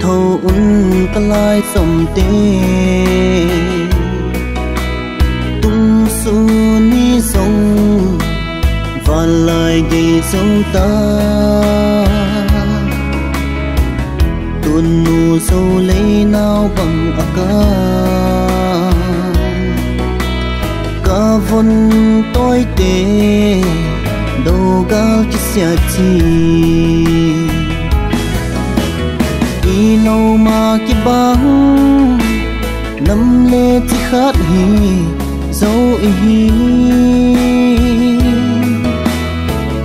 thâu un ka lai som tê tung su ni sông và lời gây sông ta. Tuôn nu sâu lấy nao bằng a ca. Ca vốn tôi tê đâu gal chỉ chi chi lâu mà kia băng nắm lê thì khát hi dấu hi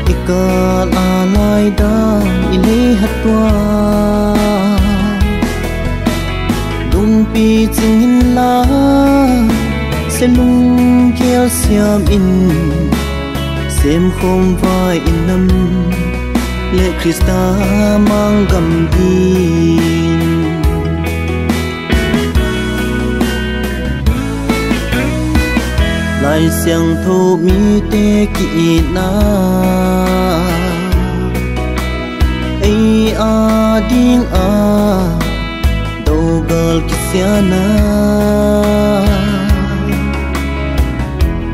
ika la lai da ile hatwa dung pi ching la se lung kia siam in. Xem không vai in năm lệ Krista mang gầm lại xiang thô mi tê kỵ na ai a ding a đâu gal ki sia na.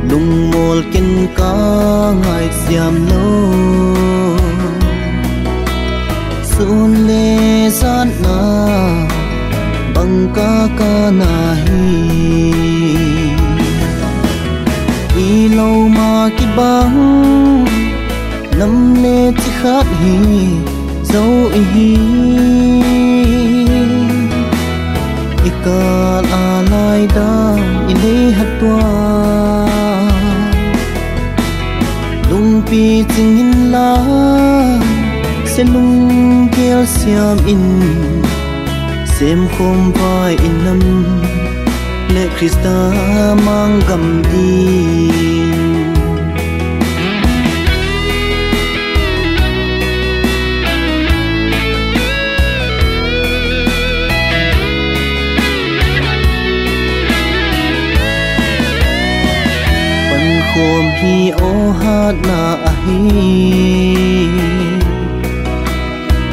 Lung mol ken ka ngai siam lo sun le san na bang ka ka na hi. Lo ma ki bang nam le chi khat hi zo i hi i ka la lai da i le hat tua lung pi ching in la se lung kiel siam in. Sem khom vai in nam le krista mang gam din khom hi ô hát na a hi.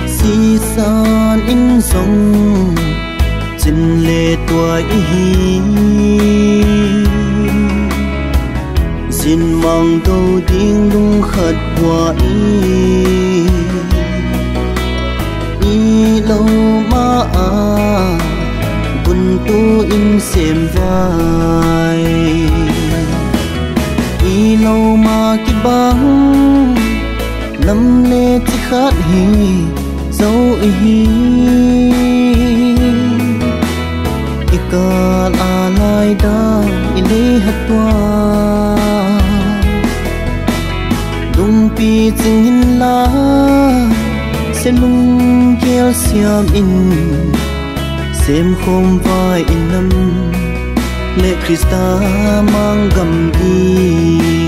Si san in sông chân lệ tuổi hi. Xin mong đâu tiếng đúng khát hoa y. lâm lê thì khát hi dấu hi ika la lai da ile hatwa lung pi ching in la se lung kéo siam in. Sem khom vai in nam le krista mang gam đi